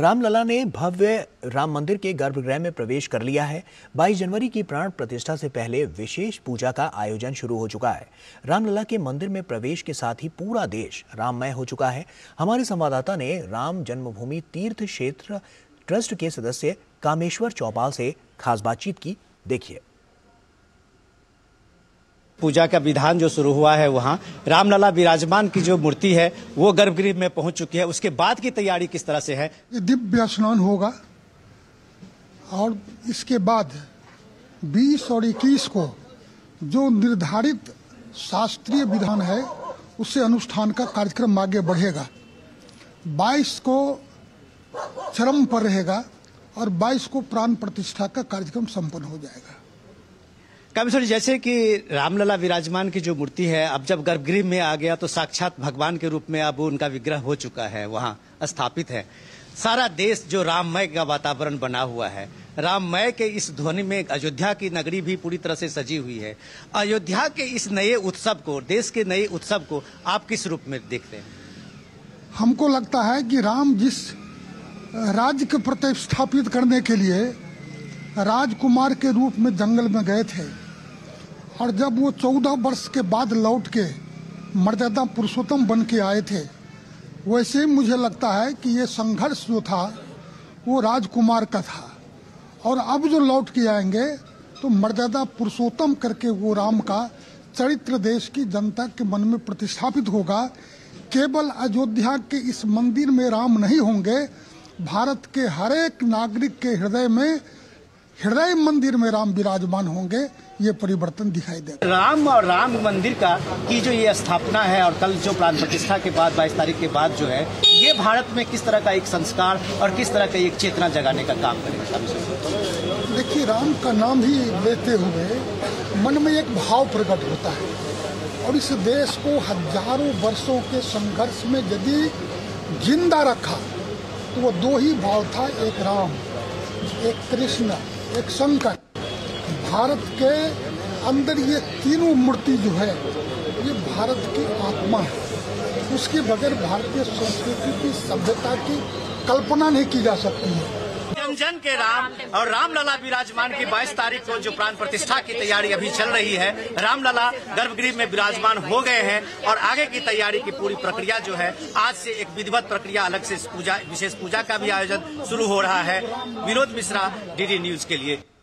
रामलला ने भव्य राम मंदिर के गर्भगृह में प्रवेश कर लिया है। 22 जनवरी की प्राण प्रतिष्ठा से पहले विशेष पूजा का आयोजन शुरू हो चुका है। रामलला के मंदिर में प्रवेश के साथ ही पूरा देश राममय हो चुका है। हमारे संवाददाता ने राम जन्मभूमि तीर्थ क्षेत्र ट्रस्ट के सदस्य कामेश्वर चौपाल से खास बातचीत की। देखिए। पूजा का विधान जो शुरू हुआ है वहाँ। रामलला विराजमान की जो मूर्ति है, वो गर्भगृह में पहुँच चुकी है। उसके बाद की तैयारी किस तरह से है? दिव्य स्नान होगा और इसके बाद 20 और 21 को जो निर्धारित शास्त्रीय विधान है उससे अनुष्ठान का कार्यक्रम आगे बढ़ेगा। 22 को चरम पर रहेगा और 22 को प्राण प्रतिष्ठा का कार्यक्रम संपन्न हो जाएगा। कामेश्वर जी जैसे कि रामलला विराजमान की जो मूर्ति है, अब जब गर्भगृह में आ गया तो साक्षात भगवान के रूप में अब उनका विग्रह हो चुका है, वहाँ स्थापित है। सारा देश जो राममय का वातावरण बना हुआ है, राममय के इस ध्वनि में अयोध्या की नगरी भी पूरी तरह से सजी हुई है। अयोध्या के इस नए उत्सव को, देश के नए उत्सव को आप किस रूप में देखते हैं? हमको लगता है कि राम जिस राज्य को प्रतिस्थापित करने के लिए राजकुमार के रूप में जंगल में गए थे और जब वो चौदह वर्ष के बाद लौट के मर्यादा पुरुषोत्तम बन के आए थे, वैसे ही मुझे लगता है कि ये संघर्ष जो था, वो राजकुमार का था। और अब जो लौट के आएँगे तो मर्यादा पुरुषोत्तम करके वो राम का चरित्र देश की जनता के मन में प्रतिष्ठापित होगा। केवल अयोध्या के इस मंदिर में राम नहीं होंगे, भारत के हर एक नागरिक के हृदय में हृदय मंदिर में राम विराजमान होंगे ये परिवर्तन दिखाई देगा राम और राम मंदिर का की जो ये स्थापना है और कल जो प्राण प्रतिष्ठा के बाद 22 तारीख के बाद जो है ये भारत में किस तरह का एक संस्कार और किस तरह का एक चेतना जगाने का काम करेगा? देखिए राम का नाम ही लेते हुए मन में एक भाव प्रकट होता है। और इस देश को हज़ारों वर्षों के संघर्ष में यदि ज़िंदा रखा तो वो दो ही भाव था एक राम एक कृष्ण। एक संकट। भारत के अंदर ये तीनों मूर्ति जो है, ये भारत की आत्मा है। उसके बगैर भारतीय संस्कृति की सभ्यता की कल्पना नहीं की जा सकती है। जन जन के राम और रामलला विराजमान की 22 तारीख को जो प्राण प्रतिष्ठा की तैयारी अभी चल रही है, रामलला गर्भगृह में विराजमान हो गए हैं और आगे की तैयारी की पूरी प्रक्रिया जो है, आज से एक विधिवत प्रक्रिया अलग से पूजा, विशेष पूजा का भी आयोजन शुरू हो रहा है। विनोद मिश्रा, डीडी न्यूज़ के लिए।